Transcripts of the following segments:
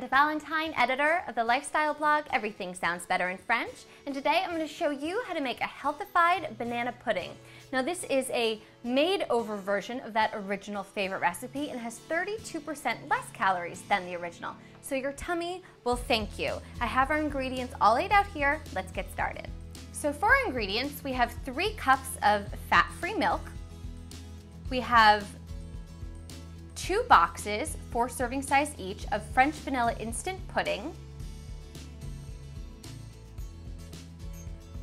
Miranda Valentine, editor of the lifestyle blog Everything Sounds Better in French, and today I'm going to show you how to make a healthified banana pudding. Now this is a made-over version of that original favorite recipe and has 32% less calories than the original, so your tummy will thank you. I have our ingredients all laid out here. Let's get started. So for ingredients, we have three cups of fat-free milk. We have two boxes, four serving size each, of French vanilla instant pudding.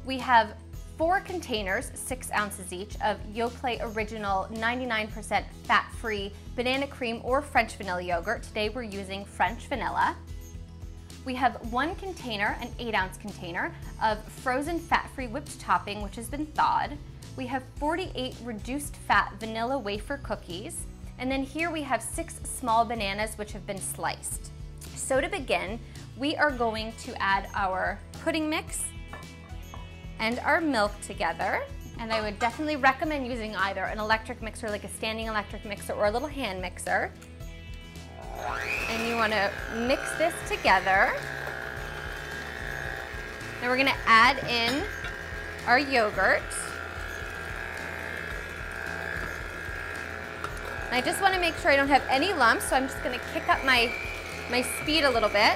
We have four containers, six ounces each, of Yoplait Original 99% fat-free banana cream or French vanilla yogurt. Today we're using French vanilla. We have one container, an eight ounce container, of frozen fat-free whipped topping, which has been thawed. We have 48 reduced fat vanilla wafer cookies, and then here we have six small bananas which have been sliced. So to begin, we are going to add our pudding mix and our milk together. And I would definitely recommend using either an electric mixer, like a standing electric mixer, or a little hand mixer. And you wanna mix this together. Then we're gonna add in our yogurt. I just wanna make sure I don't have any lumps, so I'm just gonna kick up my, my speed a little bit.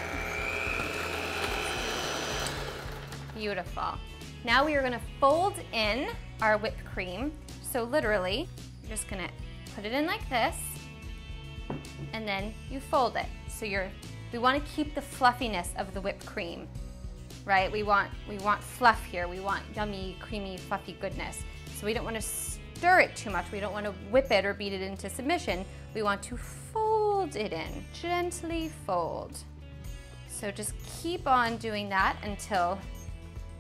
Beautiful. Now we are gonna fold in our whipped cream. So literally, you're just gonna put it in like this, and then you fold it. So you're, we wanna keep the fluffiness of the whipped cream, right? We want, we want fluff here. We want yummy, creamy, fluffy goodness. So we don't wanna stir it too much. We don't want to whip it or beat it into submission. We want to fold it in, gently fold. So just keep on doing that until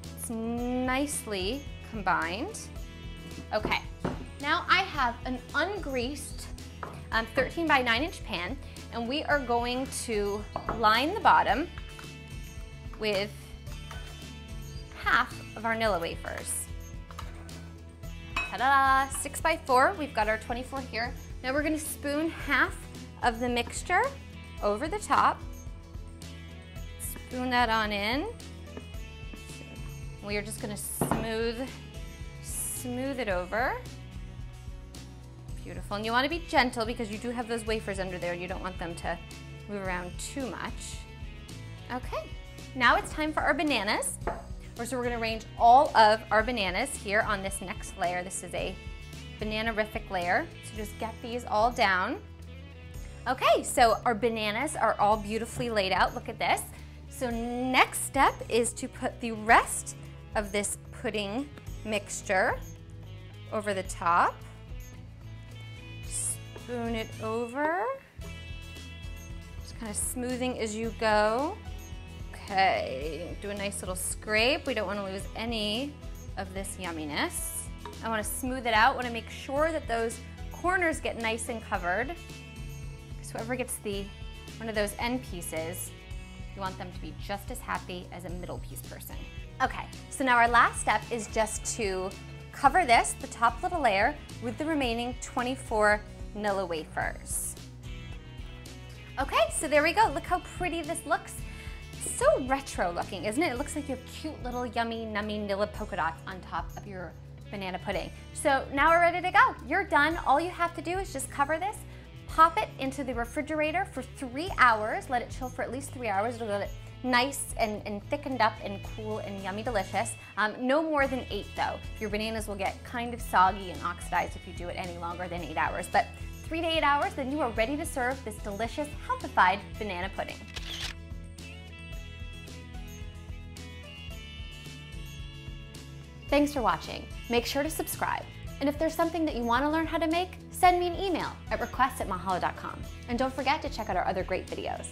it's nicely combined. Okay, now I have an ungreased um, 13 by 9 inch pan and we are going to line the bottom with half of our Nilla wafers. Ta-da! Six by four, we've got our 24 here. Now we're gonna spoon half of the mixture over the top. Spoon that on in. We are just gonna smooth, smooth it over. Beautiful, and you wanna be gentle because you do have those wafers under there. You don't want them to move around too much. Okay, now it's time for our bananas. So we're gonna arrange all of our bananas here on this next layer. This is a banana-rific layer. So just get these all down. Okay, so our bananas are all beautifully laid out. Look at this. So next step is to put the rest of this pudding mixture over the top. Spoon it over. Just kind of smoothing as you go. Okay, do a nice little scrape. We don't want to lose any of this yumminess. I want to smooth it out. To make sure that those corners get nice and covered. So whoever gets the one of those end pieces, you want them to be just as happy as a middle piece person. Okay, so now our last step is just to cover this, the top little layer, with the remaining 24 Nilla wafers. Okay, so there we go. Look how pretty this looks so retro looking, isn't it? It looks like you have cute little yummy, nummy Nilla polka dots on top of your banana pudding. So now we're ready to go. You're done. All you have to do is just cover this, pop it into the refrigerator for three hours, let it chill for at least three hours. It'll get it nice and, and, thickened up and cool and yummy delicious. Um, no more than eight though. Your bananas will get kind of soggy and oxidized if you do it any longer than eight hours. But three to eight hours, then you are ready to serve this delicious, healthified banana pudding. Thanks for watching. Make sure to subscribe. And if there's something that you want to learn how to make, send me an email at requests at mahalo.com. And don't forget to check out our other great videos.